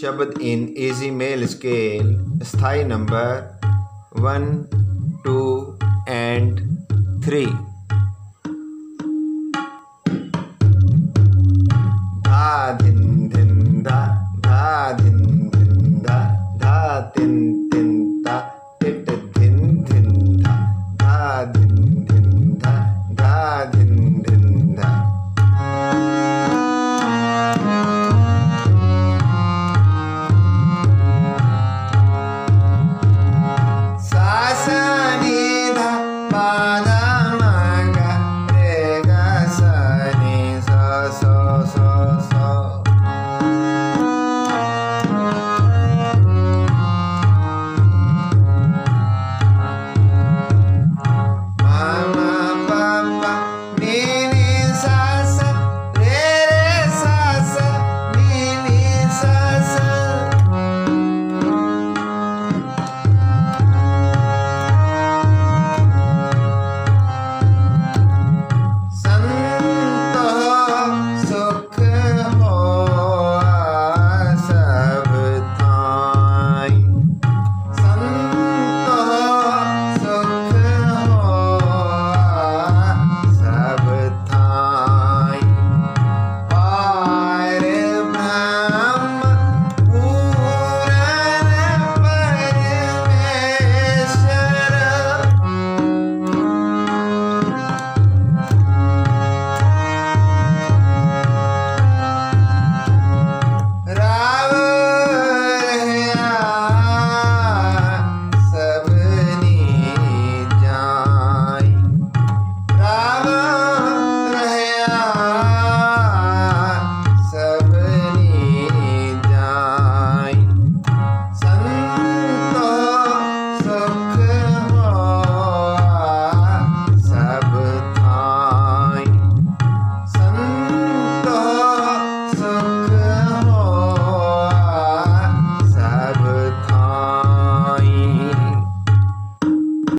शब्द इन एजी मेल स्केल स्थायी number one two and three धा, धिन धिन, धा धा, धिन धिन, धा धा, तिन तिन, ता टिट धिन धिन, धा धा, धिन धिन, धा धा